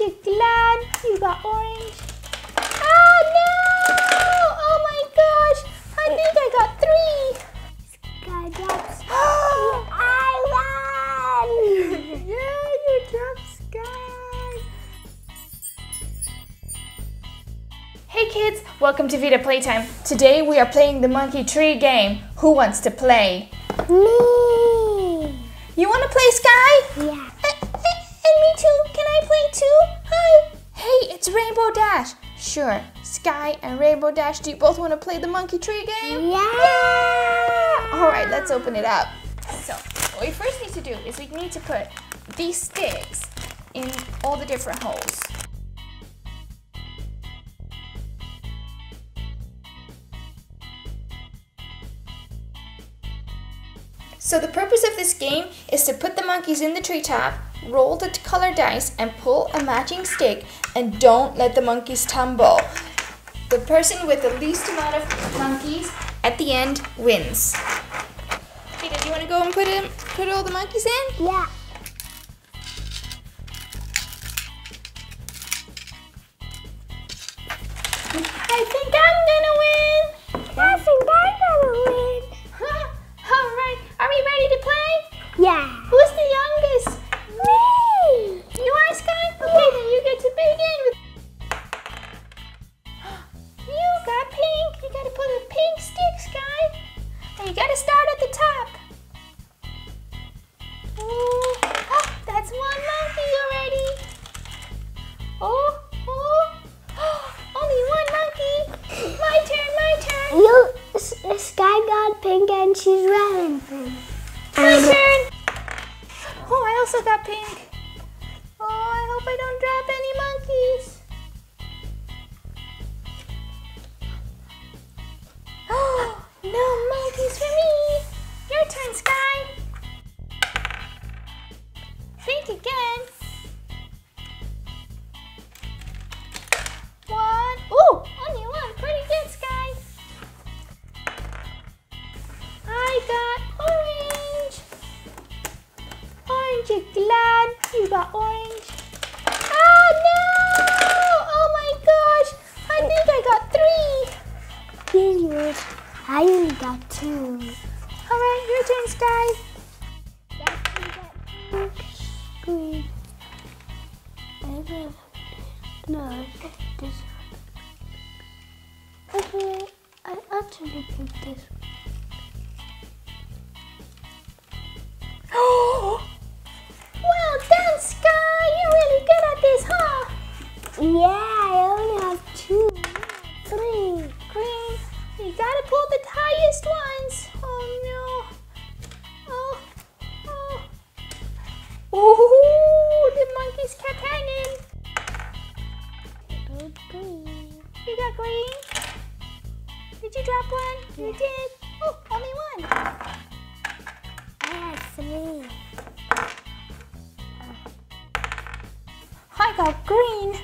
You glad you got orange? Oh no! Oh my gosh! I think I got three. Skye drops. I won! yeah, you dropped Skye. Hey kids, welcome to Vida Playtime. Today we are playing the Monkey Tree game. Who wants to play? Me. You want to play Skye? Yeah. Eh, Me too. Can I play too? Hi. Hey, it's Rainbow Dash. Sure. Skye and Rainbow Dash, do you both want to play the Monkey Tree game? Yeah. All right, let's open it up. So, what we first need to do is we need to put these sticks in all the different holes. So the purpose of this game is to put the monkeys in the treetop, roll the color dice, and pull a matching stick, and don't let the monkeys tumble. The person with the least amount of monkeys at the end wins. Peter, do you want to go and put in, put all the monkeys in? Yeah. I think And you gotta start at the top. Ooh. Oh, that's one monkey already. Oh, oh. Only one monkey. My turn, my turn. You, Skye got pink and she's red and pink. My turn. Oh, I also got pink. Oh, I hope I don't drop any monkeys. No monkeys for me. Your turn, Skye. Think again. One. Ooh, only one. Pretty good, Skye. I got orange. Aren't you glad you got orange? Oh no! Oh my gosh! I think I got three. Here's yours. I only got two. Alright, your turn, Skye. Green. No, this one. Okay, I actually picked this well done, Skye! You're really good at this, huh? Yeah, Green. You got green? Did you drop one? You did. Oh, only one. I have three. I got green.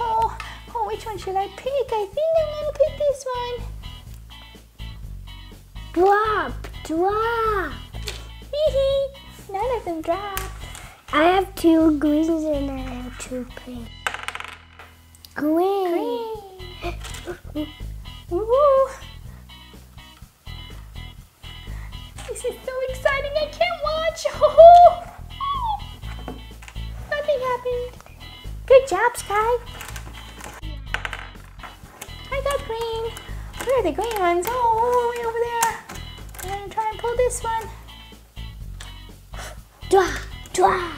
Oh, oh, which one should I pick? I think I'm gonna pick this one. Drop. Drop. None of them dropped. I have two greens and I have two pink. Green. Green. Woo. This is so exciting. I can't watch. Oh, nothing happened. Good job, Skye. I got green. Where are the green ones? Oh, way over there. I'm gonna try and pull this one. Drop. Drop.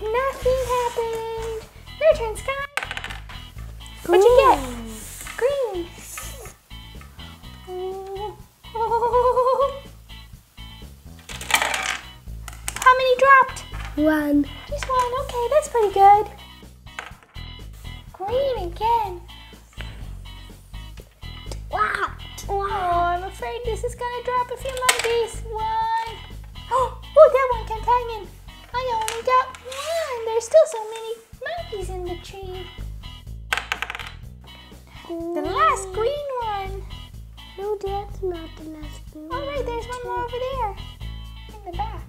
Nothing happened. Your turn, Skye. What'd you get? Green. How many dropped? One. Just one. Okay, that's pretty good. Green again. Wow. Oh, I'm afraid this is gonna drop a few monkeys. One. Oh, oh, that one kept hanging. I only got one. There's still so many monkeys in the tree. The last green one. No, that's not the last green. All right, there's one more over there in the back.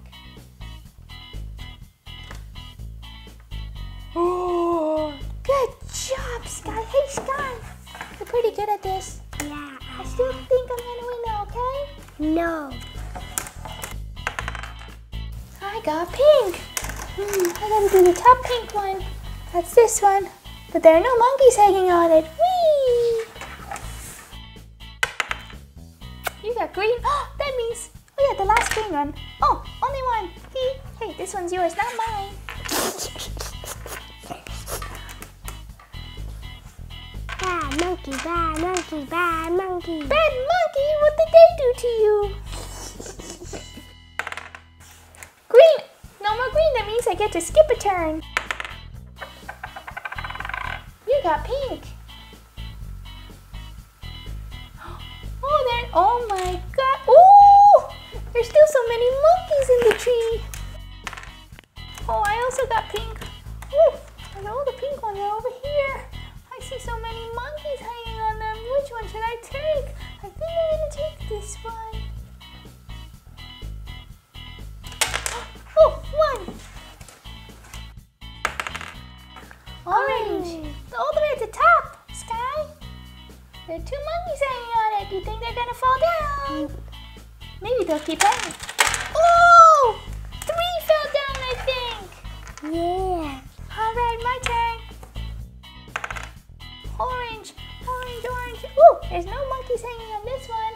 Oh, good job, Skye. Hey, Skye. You're pretty good at this. Yeah. I still think I'm gonna win though, okay? No. I got pink. Hmm, I gotta do the top pink one. That's this one. But there are no monkeys hanging on it. Green. Oh, that means oh we got the last green one. Oh, only one. Hey, hey, this one's yours, not mine. Bad monkey, bad monkey, bad monkey. Bad monkey, what did they do to you? Green. No more green. That means I get to skip a turn. You got pink. There. Oh my god. Oh, there's still so many monkeys in the tree. Oh, I also got pink. Oh, and all the pink ones are over here. I see so many monkeys hanging on them. Which one should I take? I think I'm gonna take this one. Down? Maybe they'll keep hanging. Oh! Three fell down, I think. Yeah. All right, my turn. Orange, orange, orange. Ooh, there's no monkeys hanging on this one.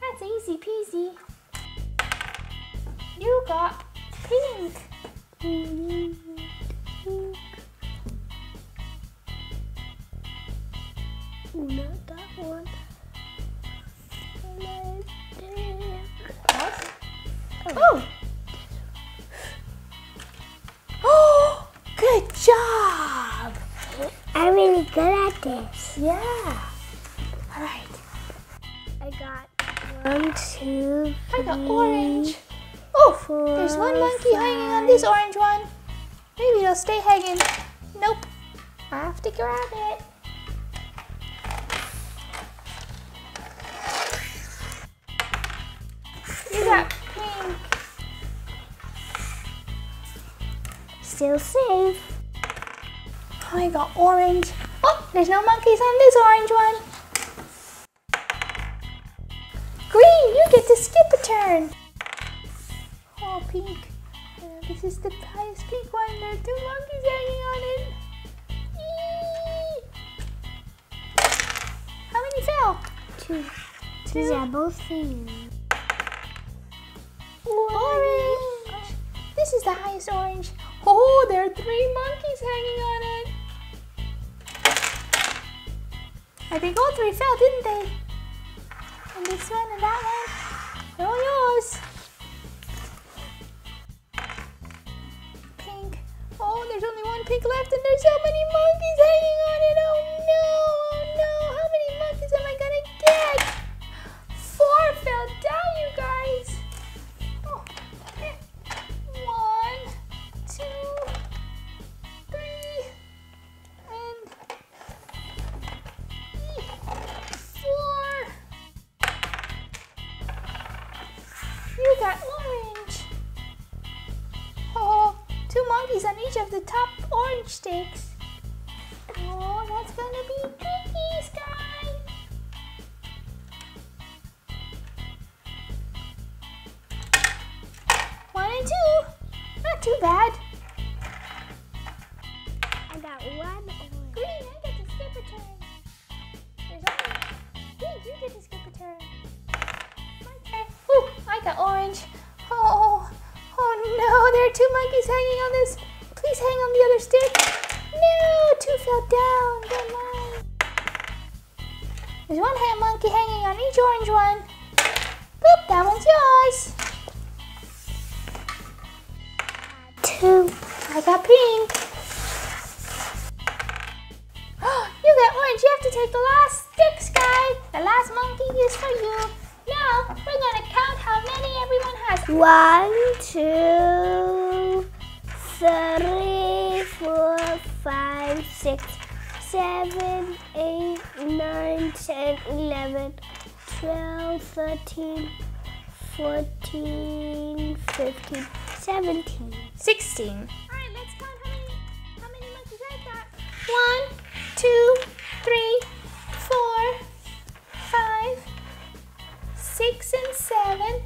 That's easy peasy. You got pink. Not that one. Oh. Oh, good job. I'm really good at this. Yeah. All right. I got one, two, I got orange. Oh, four, there's one monkey hanging on this orange one. Maybe it'll stay hanging. Nope. I have to grab it. You got Still safe. I got orange. Oh, there's no monkeys on this orange one. Green, you get to skip a turn. Oh, pink. Uh, this is the highest pink one. There are two monkeys hanging on it. Eee. How many fell? Two. These are both you. Orange. This is the highest orange. Oh, there are three monkeys hanging on it. I think all three fell, didn't they? And this one and that one. They're all yours. Pink. Oh, there's only one pink left and there's so many monkeys hanging on it. Oh of the top orange sticks. Oh, that's gonna be tricky, Skye. One and two. Not too bad. I got one orange. Green, I get to skip a turn. There's only pink, you get to skip a turn. My turn. Ooh, I got orange. Oh, oh no, there are two monkeys hanging on this. Please hang on the other stick. No, two fell down. There's one hand monkey hanging on each orange one. Boop, that one's yours. Two. I got pink. you got orange. You have to take the last stick, Skye. The last monkey is for you. Now, we're going to count how many everyone has. One, two, three, four, five, six, seven, eight, nine, ten, eleven, twelve, thirteen, fourteen, fifteen, seventeen, sixteen. All right, let's count how many, how many monkeys I got. One, two, three, four, five, six, and seven.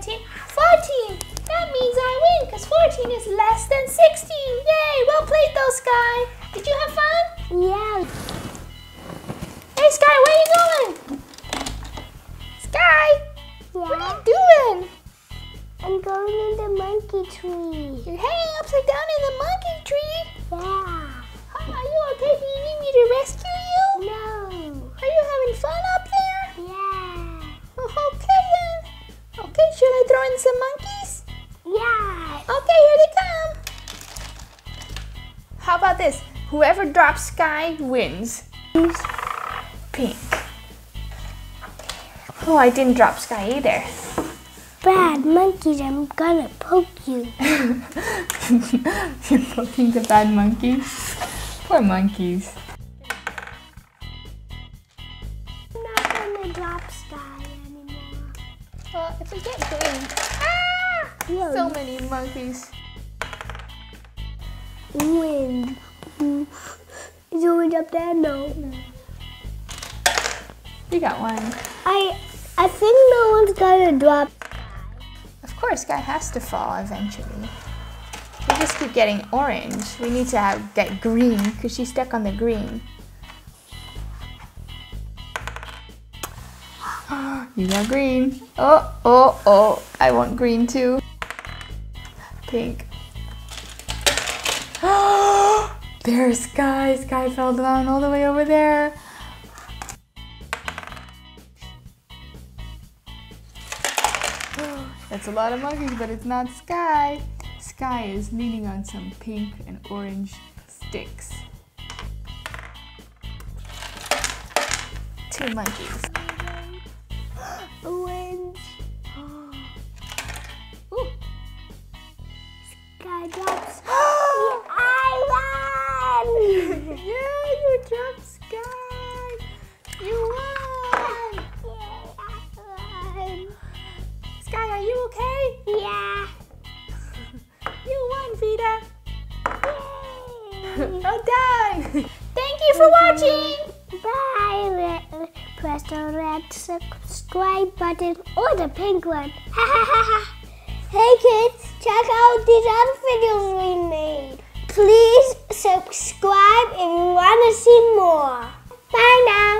13, 14. That means I win because 14 is less than 16. Yay, well played though, Skye. Did you have fun? Yeah. Hey, Skye, where are you going? Skye, yeah. what are you doing? I'm going in the monkey tree. You're hanging upside down in the monkey tree? Yeah. Oh, are you okay? Do you need me to rescue you? Some monkeys? Yeah. Okay, here they come. How about this? Whoever drops Skye wins. Pink. Oh, I didn't drop Skye either. Bad monkeys, I'm gonna poke you. You're poking the bad monkeys. Poor monkeys. So many monkeys. Wind. Is the wind up there? No. You got one. I I think no one's gonna drop. Of course, Skye has to fall eventually. We just keep getting orange. We need to have, get green because she's stuck on the green. you got green. Oh, oh, oh. I want green too. Pink. There's Skye. Skye fell down all the way over there. That's a lot of monkeys, but it's not Skye. Skye is leaning on some pink and orange sticks. Two monkeys. Wind. Red subscribe button or the pink one. hey kids, check out these other videos we made. Please subscribe if you want to see more. Bye now.